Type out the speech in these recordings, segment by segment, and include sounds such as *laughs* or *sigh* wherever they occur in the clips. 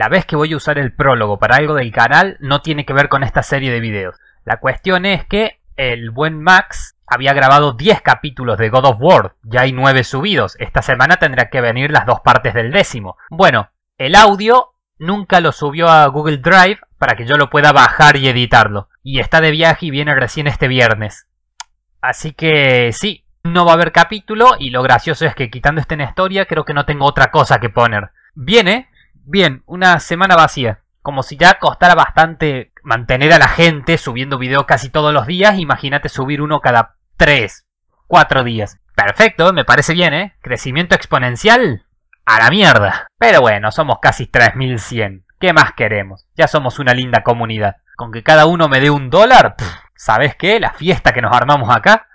la vez que voy a usar el prólogo para algo del canal no tiene que ver con esta serie de videos. La cuestión es que el buen Max había grabado 10 capítulos de God of War, ya hay 9 subidos, esta semana tendrá que venir las dos partes del décimo. Bueno, el audio nunca lo subió a Google Drive para que yo lo pueda bajar y editarlo. Y está de viaje y viene recién este viernes. Así que sí, no va a haber capítulo y lo gracioso es que quitando esta historia creo que no tengo otra cosa que poner. Viene, bien, una semana vacía. Como si ya costara bastante mantener a la gente subiendo video casi todos los días, imagínate subir uno cada 3, 4 días. Perfecto, me parece bien, ¿eh? Crecimiento exponencial. A la mierda. Pero bueno, somos casi 3100. ¿Qué más queremos? Ya somos una linda comunidad. Con que cada uno me dé un dólar, ¿sabes qué? La fiesta que nos armamos acá.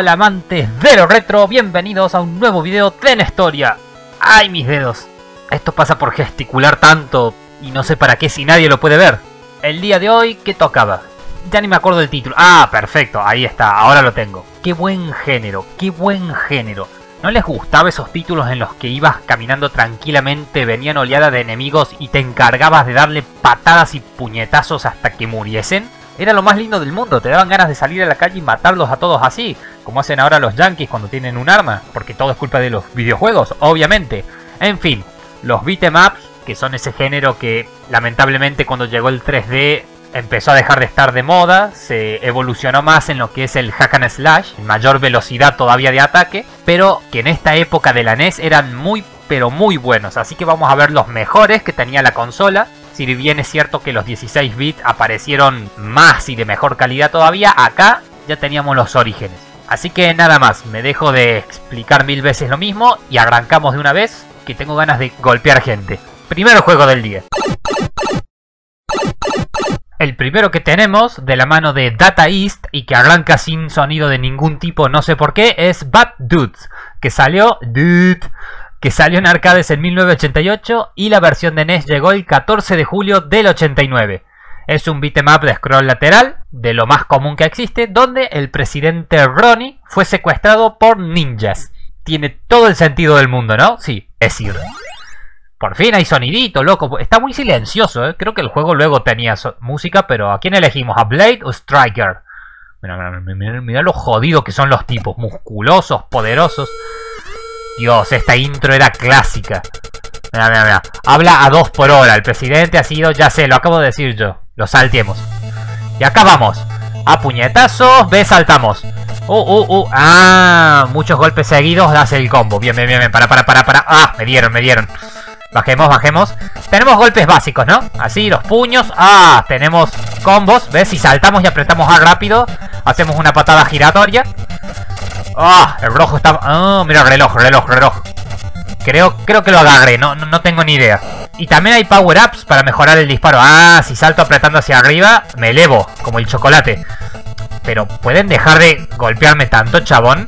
Hola amantes de lo retro, bienvenidos a un nuevo video de Nestoria. ¡Ay mis dedos! Esto pasa por gesticular tanto y no sé para qué si nadie lo puede ver. El día de hoy, ¿qué tocaba? Ya ni me acuerdo del título. Ah, perfecto, ahí está, ahora lo tengo. Qué buen género, qué buen género. ¿No les gustaba esos títulos en los que ibas caminando tranquilamente, venían oleadas de enemigos y te encargabas de darle patadas y puñetazos hasta que muriesen? Era lo más lindo del mundo, te daban ganas de salir a la calle y matarlos a todos así, como hacen ahora los yankees cuando tienen un arma, porque todo es culpa de los videojuegos, obviamente. En fin, los beatemaps, que son ese género que lamentablemente cuando llegó el 3D empezó a dejar de estar de moda, se evolucionó más en lo que es el hack and slash, mayor velocidad todavía de ataque, pero que en esta época de la NES eran muy pero muy buenos, así que vamos a ver los mejores que tenía la consola si bien es cierto que los 16 bits aparecieron más y de mejor calidad todavía, acá ya teníamos los orígenes. Así que nada más, me dejo de explicar mil veces lo mismo y arrancamos de una vez que tengo ganas de golpear gente. Primero juego del día. El primero que tenemos, de la mano de Data East, y que arranca sin sonido de ningún tipo, no sé por qué, es Bad Dudes, que salió Dude que salió en arcades en 1988 y la versión de NES llegó el 14 de julio del 89. Es un beatmap de scroll lateral, de lo más común que existe, donde el presidente Ronnie fue secuestrado por ninjas. Tiene todo el sentido del mundo, ¿no? Sí, es ir. Por fin hay sonidito, loco. Está muy silencioso, ¿eh? Creo que el juego luego tenía música, pero ¿a quién elegimos? ¿A Blade o Striker? Mira, mira, mira lo jodido que son los tipos. Musculosos, poderosos. Dios, esta intro era clásica. Mira, mira, mira. Habla a dos por hora. El presidente ha sido, ya sé, lo acabo de decir yo. Lo saltemos. Y acá vamos. A puñetazos, ve, saltamos. Uh, uh, uh. Ah, muchos golpes seguidos, das el combo. Bien, bien, bien, bien. Para, para, para, para. Ah, me dieron, me dieron. Bajemos, bajemos. Tenemos golpes básicos, ¿no? Así, los puños. Ah, tenemos combos. ¿Ves? Si saltamos y apretamos A rápido, hacemos una patada giratoria. ¡Ah! el rojo está... ¡Ah! mira, reloj, reloj, reloj. Creo, creo que lo agarré, no, no, tengo ni idea. Y también hay power-ups para mejorar el disparo. Ah, si salto apretando hacia arriba, me elevo, como el chocolate. Pero, ¿pueden dejar de golpearme tanto, chabón?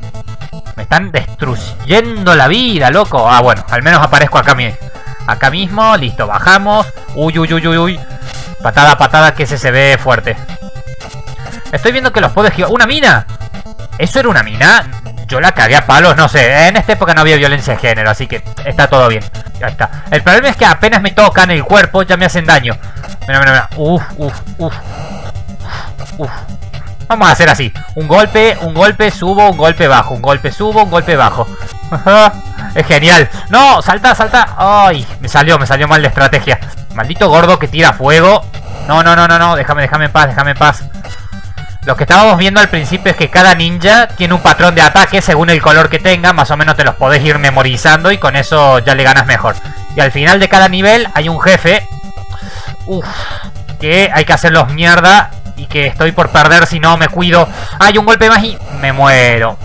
Me están destruyendo la vida, loco. Ah, bueno, al menos aparezco acá, acá mismo. Listo, bajamos. Uy, uy, uy, uy, uy. Patada, patada, que ese se ve fuerte. Estoy viendo que los puedo esquivar. ¡Una mina! ¿Eso era una mina? Yo la cagué a palos, no sé. En esta época no había violencia de género, así que está todo bien. Ya está. El problema es que apenas me tocan el cuerpo, ya me hacen daño. Mira, mira, mira. Uf, uf, uf. Uf. Vamos a hacer así. Un golpe, un golpe, subo, un golpe bajo. Un golpe, subo, un golpe bajo. *laughs* es genial. No, salta, salta. Ay, me salió, me salió mal de estrategia. Maldito gordo que tira fuego. No, no, no, no, no. Déjame, déjame en paz, déjame en paz. Lo que estábamos viendo al principio es que cada ninja tiene un patrón de ataque según el color que tenga, más o menos te los podés ir memorizando y con eso ya le ganas mejor. Y al final de cada nivel hay un jefe, uff, que hay que hacerlos mierda y que estoy por perder si no me cuido. Hay un golpe más y me muero.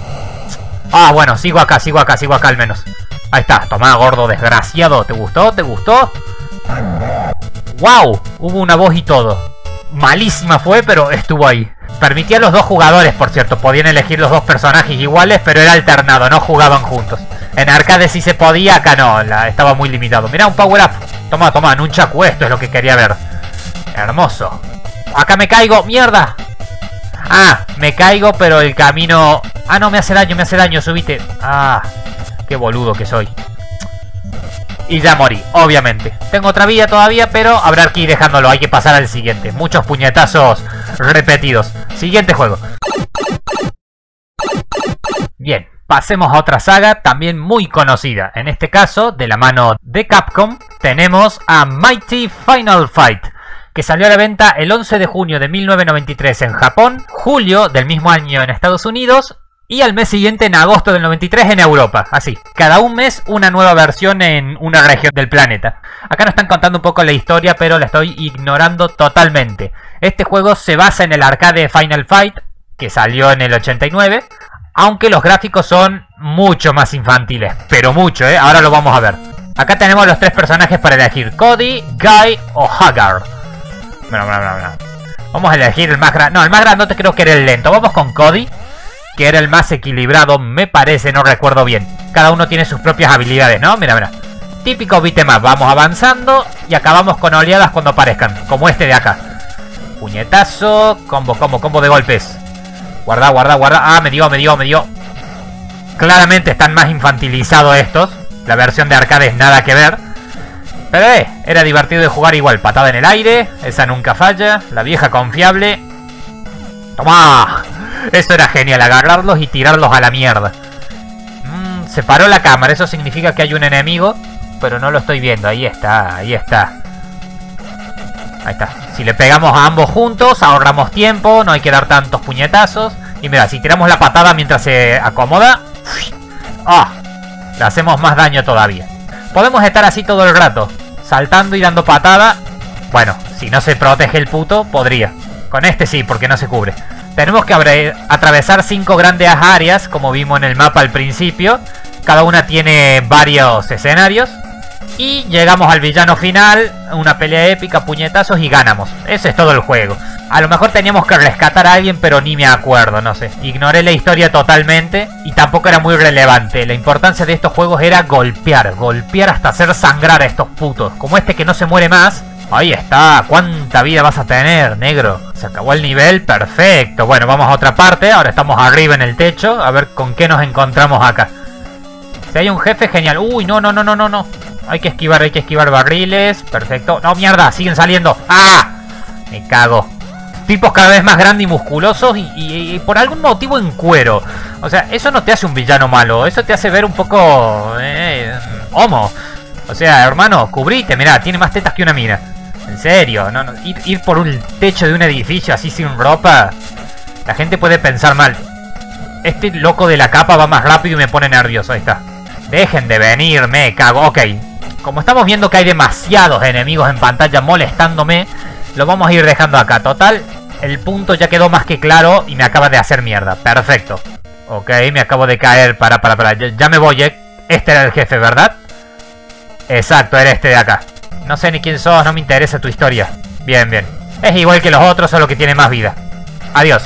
Ah, bueno, sigo acá, sigo acá, sigo acá al menos. Ahí está, toma gordo desgraciado, ¿te gustó? ¿Te gustó? ¡Wow! Hubo una voz y todo. Malísima fue, pero estuvo ahí. Permitía a los dos jugadores, por cierto. Podían elegir los dos personajes iguales, pero era alternado, no jugaban juntos. En arcade sí se podía, acá no, estaba muy limitado. Mira, un power up. Toma, toma, en un chacu, esto es lo que quería ver. Hermoso. Acá me caigo, mierda. Ah, me caigo, pero el camino... Ah, no, me hace daño, me hace daño, subite. Ah, qué boludo que soy. Y ya morí, obviamente. Tengo otra vida todavía, pero habrá que ir dejándolo. Hay que pasar al siguiente. Muchos puñetazos repetidos. Siguiente juego. Bien, pasemos a otra saga también muy conocida. En este caso, de la mano de Capcom, tenemos a Mighty Final Fight que salió a la venta el 11 de junio de 1993 en Japón, julio del mismo año en Estados Unidos y al mes siguiente en agosto del 93 en Europa. Así, cada un mes una nueva versión en una región del planeta. Acá nos están contando un poco la historia, pero la estoy ignorando totalmente. Este juego se basa en el arcade Final Fight, que salió en el 89, aunque los gráficos son mucho más infantiles, pero mucho, ¿eh? Ahora lo vamos a ver. Acá tenemos los tres personajes para elegir, Cody, Guy o Haggard. Vamos a elegir el más grande. No, el más grande creo que era el lento. Vamos con Cody, que era el más equilibrado, me parece, no recuerdo bien. Cada uno tiene sus propias habilidades, ¿no? Mira, mira. Típico más Vamos avanzando y acabamos con oleadas cuando aparezcan, como este de acá. Puñetazo, combo, combo, combo de golpes. Guarda, guarda, guarda. Ah, me dio, me dio, me dio. Claramente están más infantilizados estos. La versión de arcade es nada que ver. Pero eh, era divertido de jugar igual. Patada en el aire, esa nunca falla. La vieja confiable. ¡Toma! Eso era genial, agarrarlos y tirarlos a la mierda. Mm, se paró la cámara, eso significa que hay un enemigo. Pero no lo estoy viendo, ahí está, ahí está. Ahí está. Si le pegamos a ambos juntos, ahorramos tiempo, no hay que dar tantos puñetazos. Y mira, si tiramos la patada mientras se acomoda... ¡Ah! Le hacemos más daño todavía. Podemos estar así todo el rato, saltando y dando patada. Bueno, si no se protege el puto, podría. Con este sí, porque no se cubre. Tenemos que atravesar cinco grandes áreas, como vimos en el mapa al principio. Cada una tiene varios escenarios. Y llegamos al villano final, una pelea épica, puñetazos y ganamos. Ese es todo el juego. A lo mejor teníamos que rescatar a alguien, pero ni me acuerdo, no sé. Ignoré la historia totalmente y tampoco era muy relevante. La importancia de estos juegos era golpear, golpear hasta hacer sangrar a estos putos. Como este que no se muere más. Ahí está, ¿cuánta vida vas a tener, negro? Se acabó el nivel, perfecto. Bueno, vamos a otra parte, ahora estamos arriba en el techo, a ver con qué nos encontramos acá. Si hay un jefe, genial. Uy, no, no, no, no, no, no. Hay que esquivar, hay que esquivar barriles. Perfecto. No, mierda, siguen saliendo. ¡Ah! Me cago. Tipos cada vez más grandes y musculosos y, por algún motivo en cuero. O sea, eso no te hace un villano malo. Eso te hace ver un poco... Eh, homo. O sea, hermano, cubrite. Mirá, tiene más tetas que una mina. En serio. No, ir, ir por un techo de un edificio así sin ropa... La gente puede pensar mal. Este loco de la capa va más rápido y me pone nervioso. Ahí está. Dejen de venir, me cago. Ok, como estamos viendo que hay demasiados enemigos en pantalla molestándome, lo vamos a ir dejando acá. Total, el punto ya quedó más que claro y me acaba de hacer mierda. Perfecto. Ok, me acabo de caer. Para, para, para. Ya, me voy, ¿eh? Este era el jefe, ¿verdad? Exacto, era este de acá. No sé ni quién sos, no me interesa tu historia. Bien, bien. Es igual que los otros, solo que tiene más vida. Adiós.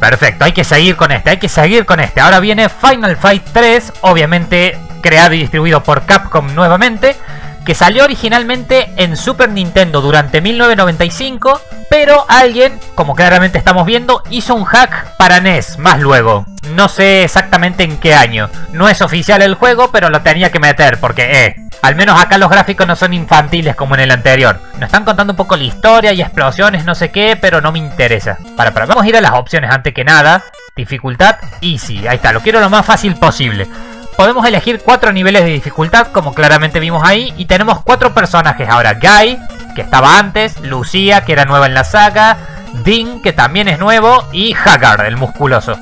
Perfecto, hay que seguir con este, hay que seguir con este. Ahora viene Final Fight 3, obviamente creado y distribuido por Capcom nuevamente, que salió originalmente en Super Nintendo durante 1995, pero alguien, como claramente estamos viendo, hizo un hack para NES más luego. No sé exactamente en qué año. No es oficial el juego, pero lo tenía que meter porque, eh, al menos acá los gráficos no son infantiles como en el anterior. Nos están contando un poco la historia y explosiones, no sé qué, pero no me interesa. Para, para, vamos a ir a las opciones antes que nada. Dificultad, easy. Ahí está, lo quiero lo más fácil posible. Podemos elegir cuatro niveles de dificultad, como claramente vimos ahí, y tenemos cuatro personajes ahora. Guy, que estaba antes, Lucía, que era nueva en la saga, Dean, que también es nuevo, y Haggard, el musculoso.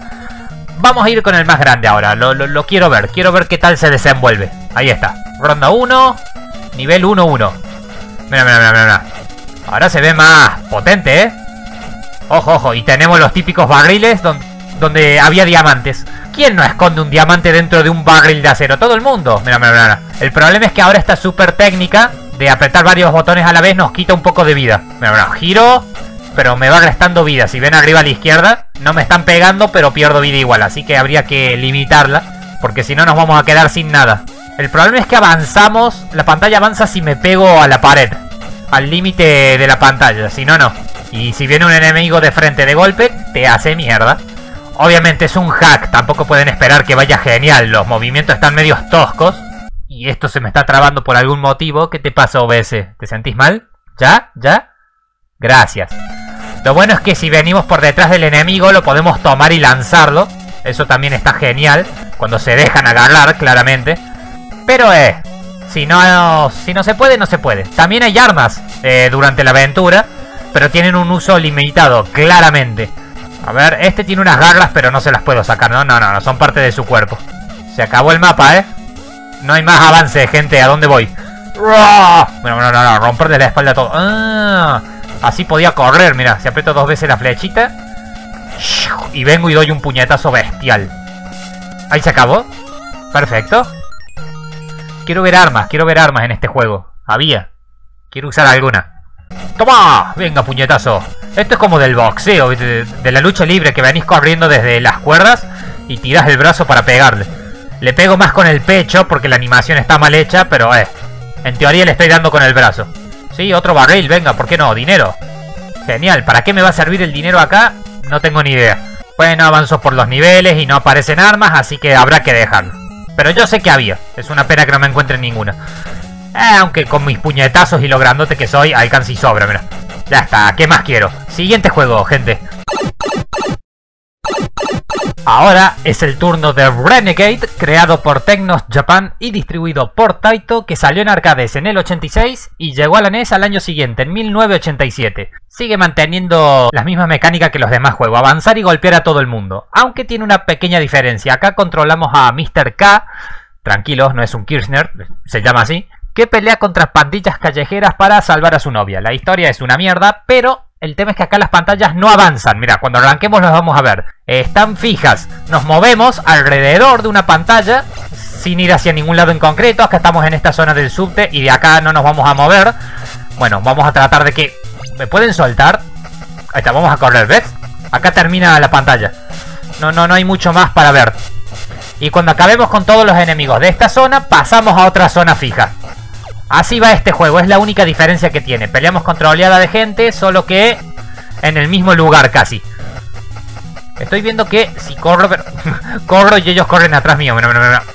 Vamos a ir con el más grande ahora, lo, quiero ver, quiero ver qué tal se desenvuelve. Ahí está. Ronda 1. Nivel 1-1. Mira, mira, mira, mira. Ahora se ve más potente, ¿eh? Ojo, ojo. Y tenemos los típicos barriles donde, había diamantes. ¿Quién no esconde un diamante dentro de un barril de acero? Todo el mundo. Mira, mira, mira. El problema es que ahora esta super técnica de apretar varios botones a la vez nos quita un poco de vida. Bueno, giro, pero me va restando vida. Si ven arriba a la izquierda, no me están pegando, pero pierdo vida igual. Así que habría que limitarla, porque si no nos vamos a quedar sin nada. El problema es que avanzamos, la pantalla avanza si me pego a la pared, al límite de la pantalla, si no, no. Y si viene un enemigo de frente de golpe, te hace mierda. Obviamente es un hack, tampoco pueden esperar que vaya genial, los movimientos están medios toscos. Y esto se me está trabando por algún motivo. ¿Qué te pasa, OBS? ¿Te sentís mal? ¿Ya? ¿Ya? Gracias. Lo bueno es que si venimos por detrás del enemigo lo podemos tomar y lanzarlo. Eso también está genial. Cuando se dejan agarrar, claramente. Pero eh, si no, si no se puede, no se puede. También hay armas eh, durante la aventura. Pero tienen un uso limitado, claramente. A ver, este tiene unas garras, pero no se las puedo sacar. No, no, no, no, son parte de su cuerpo. Se acabó el mapa, ¿eh? No hay más avance, gente. ¿A dónde voy? Bueno, no, no, no, romper de la espalda todo. Ah, así podía correr, mira. Si aprieto dos veces la flechita. Y vengo y doy un puñetazo bestial. Ahí se acabó. Perfecto. Quiero ver armas, quiero ver armas en este juego. Había. Quiero usar alguna. ¡Toma! Venga, puñetazo. Esto es como del boxeo, de, de la lucha libre que venís corriendo desde las cuerdas y tirás el brazo para pegarle. Le pego más con el pecho porque la animación está mal hecha, pero eh. En teoría le estoy dando con el brazo. Sí, otro barril, venga, ¿por qué no? Dinero. Genial, ¿para qué me va a servir el dinero acá? No tengo ni idea. Bueno, avanzo por los niveles y no aparecen armas, así que habrá que dejarlo. Pero yo sé que había. Es una pena que no me encuentre ninguna. Eh, aunque con mis puñetazos y lo grandote que soy, alcance y sobra, mira. Ya está, ¿qué más quiero? Siguiente juego, gente. Ahora es el turno de Renegade, creado por Technos Japan y distribuido por Taito, que salió en arcades en el 86 y llegó a la NES al año siguiente, en 1987. Sigue manteniendo las mismas mecánicas que los demás juegos, avanzar y golpear a todo el mundo, aunque tiene una pequeña diferencia. Acá controlamos a Mr. K, tranquilos, no es un Kirchner, se llama así, que pelea contra pandillas callejeras para salvar a su novia. La historia es una mierda, pero el tema es que acá las pantallas no avanzan. Mira, cuando arranquemos las vamos a ver. están fijas. Nos movemos alrededor de una pantalla sin ir hacia ningún lado en concreto. Acá estamos en esta zona del subte y de acá no nos vamos a mover. Bueno, vamos a tratar de que... ¿Me pueden soltar? Ahí está, vamos a correr, ¿ves? Acá termina la pantalla. No, no, no hay mucho más para ver. Y cuando acabemos con todos los enemigos de esta zona, pasamos a otra zona fija. Así va este juego, es la única diferencia que tiene. Peleamos contra oleada de gente, solo que en el mismo lugar casi. Estoy viendo que si corro, pero... *laughs* corro y ellos corren atrás mío.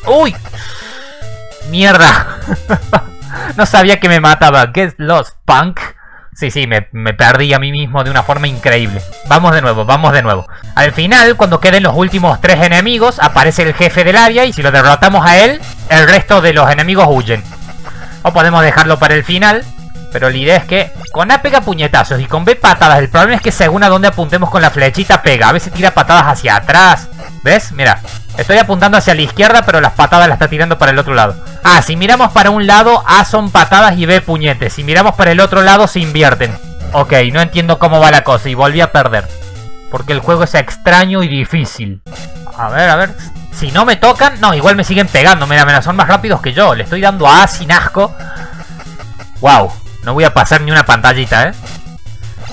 ¡Uy! ¡Mierda! *laughs* no sabía que me mataba. Get lost, punk. Sí, sí, me, me, perdí a mí mismo de una forma increíble. Vamos de nuevo, vamos de nuevo. Al final, cuando queden los últimos tres enemigos, aparece el jefe del área y si lo derrotamos a él, el resto de los enemigos huyen. O podemos dejarlo para el final. Pero la idea es que con A pega puñetazos y con B patadas. El problema es que según a donde apuntemos con la flechita pega. A veces tira patadas hacia atrás. ¿Ves? Mira. Estoy apuntando hacia la izquierda, pero las patadas las está tirando para el otro lado. Ah, si miramos para un lado, A son patadas y B puñetes. Si miramos para el otro lado, se invierten. Ok, no entiendo cómo va la cosa y volví a perder. Porque el juego es extraño y difícil. A ver, a ver. Si no me tocan... No, igual me siguen pegando. Mira, mira, son más rápidos que yo. Le estoy dando a sin asco. Wow. No voy a pasar ni una pantallita, ¿eh?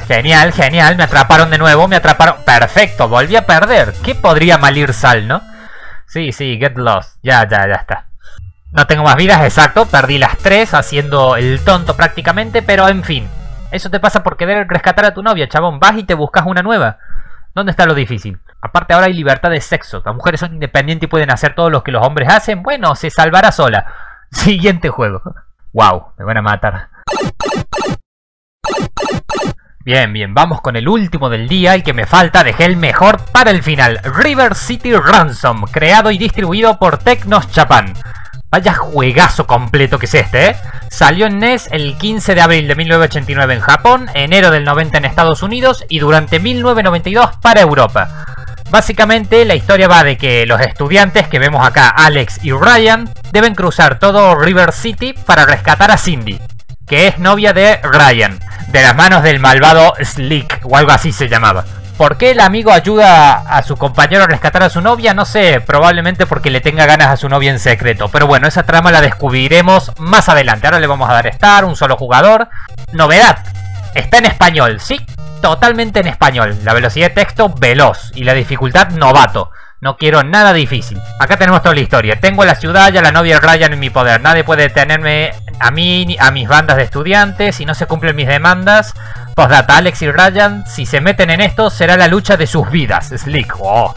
Genial, genial. Me atraparon de nuevo. Me atraparon... Perfecto. Volví a perder. ¿Qué podría mal ir Sal, no? Sí, sí. Get lost. Ya, ya, ya está. No tengo más vidas, exacto. Perdí las tres haciendo el tonto prácticamente. Pero en fin. Eso te pasa por querer rescatar a tu novia, chabón. Vas y te buscas una nueva. ¿Dónde está lo difícil? Aparte ahora hay libertad de sexo. Las mujeres son independientes y pueden hacer todo lo que los hombres hacen. Bueno, se salvará sola. *laughs* Siguiente juego. Wow, me van a matar. Bien, bien, vamos con el último del día, el que me falta, dejé el mejor para el final. River City Ransom, creado y distribuido por Tecnos Japan. Vaya juegazo completo que es este, ¿eh? Salió en NES el 15 de abril de 1989 en Japón, enero del 90 en Estados Unidos y durante 1992 para Europa. Básicamente la historia va de que los estudiantes que vemos acá, Alex y Ryan, deben cruzar todo River City para rescatar a Cindy, que es novia de Ryan, de las manos del malvado Slick o algo así se llamaba. ¿Por qué el amigo ayuda a su compañero a rescatar a su novia? No sé, probablemente porque le tenga ganas a su novia en secreto. Pero bueno, esa trama la descubriremos más adelante. Ahora le vamos a dar Star, un solo jugador. Novedad, está en español, sí, totalmente en español. La velocidad de texto veloz y la dificultad novato. No quiero nada difícil. Acá tenemos toda la historia. Tengo la ciudad y a la novia Ryan en mi poder. Nadie puede detenerme a mí, ni a mis bandas de estudiantes. Si no se cumplen mis demandas, Postdata, Alex y Ryan, si se meten en esto, será la lucha de sus vidas. Slick, oh.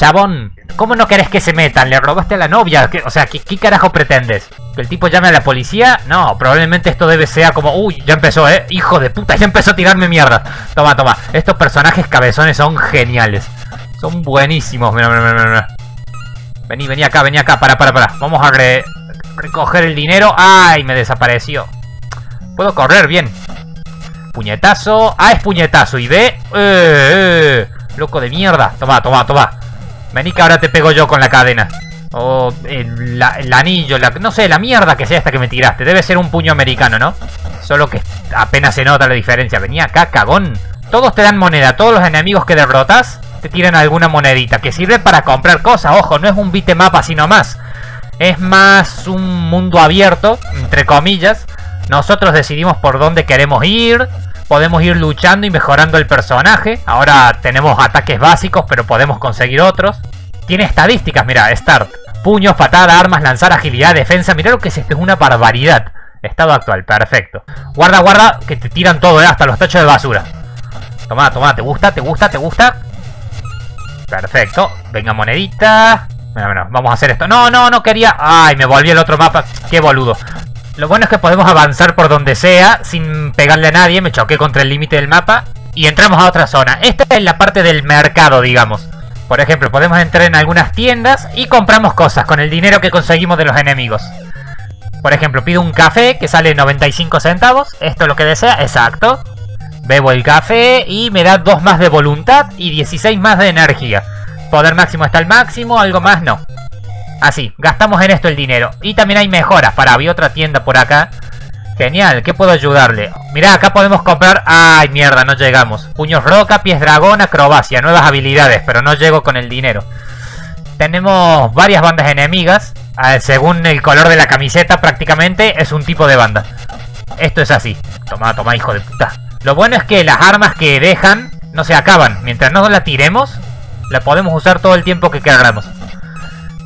Chabón, ¿cómo no querés que se metan? ¿Le robaste a la novia? O sea, ¿qué, carajo pretendes? ¿Que el tipo llame a la policía? No, probablemente esto debe ser como... Uy, ya empezó, ¿eh? Hijo de puta, ya empezó a tirarme mierda. Toma, toma. Estos personajes cabezones son geniales. Son buenísimos. Mira, mira, mira, mira. Vení, vení acá, vení acá. Para, para, para. Vamos a recoger el dinero. ¡Ay! Me desapareció. Puedo correr bien. Puñetazo. Ah, es puñetazo. Y ve. Eh, eh, loco de mierda. Toma, toma, toma. Vení que ahora te pego yo con la cadena. O el, anillo, la, no sé, la mierda que sea esta que me tiraste. Debe ser un puño americano, ¿no? Solo que apenas se nota la diferencia. Venía acá, cagón. Todos te dan moneda. Todos los enemigos que derrotas te tiran alguna monedita. Que sirve para comprar cosas. Ojo, no es un mapa sino más. Es más un mundo abierto, entre comillas. Nosotros decidimos por dónde queremos ir podemos ir luchando y mejorando el personaje. Ahora tenemos ataques básicos, pero podemos conseguir otros. Tiene estadísticas, mira, Start. Puños, patada, armas, lanzar, agilidad, defensa. Mira lo que es esto, es una barbaridad. Estado actual, perfecto. Guarda, guarda, que te tiran todo, ¿eh? hasta los tachos de basura. Toma, toma, ¿te gusta? ¿Te gusta? ¿Te gusta? Perfecto. Venga, monedita. Bueno, vamos a hacer esto. No, no, no quería... Ay, me volví el otro mapa. Qué boludo. Lo bueno es que podemos avanzar por donde sea sin pegarle a nadie. Me choqué contra el límite del mapa y entramos a otra zona. Esta es la parte del mercado, digamos. Por ejemplo, podemos entrar en algunas tiendas y compramos cosas con el dinero que conseguimos de los enemigos. Por ejemplo, pido un café que sale 95 centavos. Esto es lo que desea, exacto. Bebo el café y me da 2 más de voluntad y 16 más de energía. Poder máximo está al máximo, algo más no. Así, gastamos en esto el dinero. Y también hay mejoras. Para, había otra tienda por acá. Genial, ¿qué puedo ayudarle? Mirá, acá podemos comprar... ¡Ay, mierda! No llegamos. Puños roca, pies dragón, acrobacia. Nuevas habilidades, pero no llego con el dinero. Tenemos varias bandas enemigas. Según el color de la camiseta, prácticamente es un tipo de banda. Esto es así. Toma, toma, hijo de puta. Lo bueno es que las armas que dejan no se acaban. Mientras no la tiremos, la podemos usar todo el tiempo que queramos.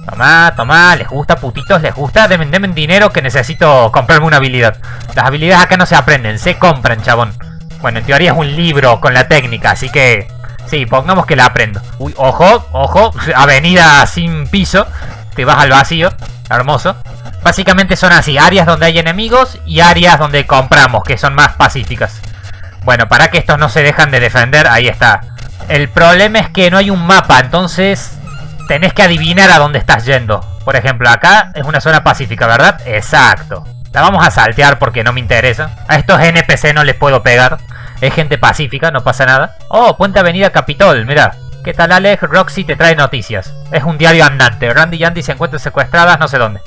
Toma, toma, les gusta, putitos, les gusta. Denme dinero que necesito comprarme una habilidad. Las habilidades acá no se aprenden, se compran, chabón. Bueno, en teoría es un libro con la técnica, así que... Sí, pongamos que la aprendo. Uy, ojo, ojo, *laughs* avenida sin piso. Te vas al vacío, hermoso. Básicamente son así, áreas donde hay enemigos y áreas donde compramos, que son más pacíficas. Bueno, para que estos no se dejan de defender, ahí está. El problema es que no hay un mapa, entonces tenés que adivinar a dónde estás yendo. Por ejemplo, acá es una zona pacífica, ¿verdad? Exacto. La vamos a saltear porque no me interesa. A estos NPC no les puedo pegar. Es gente pacífica, no pasa nada. Oh, Puente Avenida Capitol, mira. ¿Qué tal Alex? Roxy te trae noticias. Es un diario andante. Randy y Andy se encuentran secuestradas no sé dónde.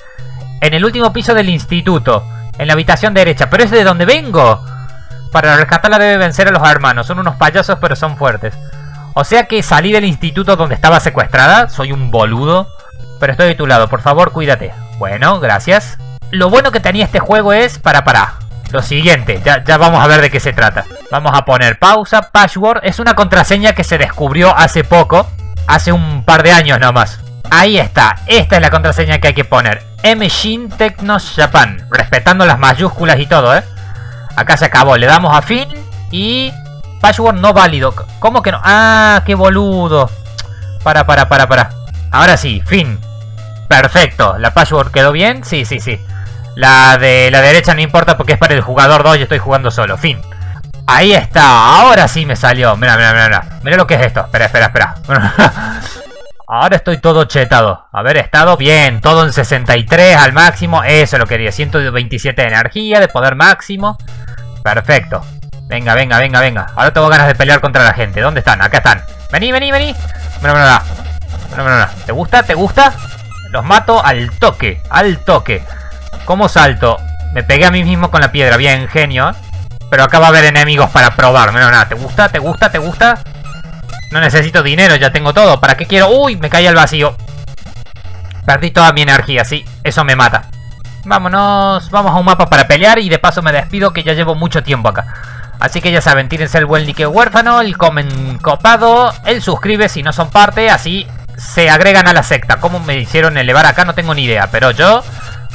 En el último piso del instituto. En la habitación derecha. Pero es de donde vengo. Para rescatarla debe vencer a los hermanos. Son unos payasos pero son fuertes. O sea que salí del instituto donde estaba secuestrada. Soy un boludo. Pero estoy de tu lado, por favor, cuídate. Bueno, gracias. Lo bueno que tenía este juego es... Para, para. Lo siguiente, ya, ya vamos a ver de qué se trata. Vamos a poner pausa. Password es una contraseña que se descubrió hace poco. Hace un par de años nomás. Ahí está. Esta es la contraseña que hay que poner. Mshin Technos Japan. Respetando las mayúsculas y todo, ¿eh? Acá se acabó. Le damos a fin y Password no válido. ¿Cómo que no? Ah, qué boludo. Para, para, para, para. Ahora sí, fin. Perfecto. ¿La password quedó bien? Sí, sí, sí. La de la derecha no importa porque es para el jugador 2 y estoy jugando solo. Fin. Ahí está. Ahora sí me salió. Mira, mira, mira. Mira lo que es esto. Espera, espera, espera. *laughs* Ahora estoy todo chetado. A ver, estado bien. Todo en 63 al máximo. Eso lo quería. 127 de energía, de poder máximo. Perfecto. Venga, venga, venga, venga. Ahora tengo ganas de pelear contra la gente. ¿Dónde están? Acá están. Vení, vení, vení. Bueno, ¿Te gusta? ¿Te gusta? Los mato al toque. Al toque. ¿Cómo salto? Me pegué a mí mismo con la piedra. Bien, genio. Pero acá va a haber enemigos para probar. Mira, nada. ¿Te gusta? ¿Te gusta? ¿Te gusta? No necesito dinero, ya tengo todo. ¿Para qué quiero? ¡Uy! Me caí al vacío. Perdí toda mi energía, sí. Eso me mata. Vámonos, vamos a un mapa para pelear y de paso me despido que ya llevo mucho tiempo acá. Así que ya saben, tírense el buen like huérfano, el comen copado, el suscribe si no son parte, así se agregan a la secta. ¿Cómo me hicieron elevar acá? No tengo ni idea, pero yo...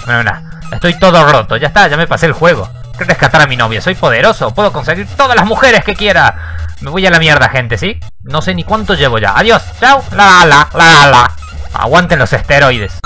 Bueno, nada, estoy todo roto, ya está, ya me pasé el juego. Quiero rescatar a mi novia, soy poderoso, puedo conseguir todas las mujeres que quiera. Me voy a la mierda, gente, ¿sí? No sé ni cuánto llevo ya. Adiós, chao, la la la la. Aguanten los esteroides.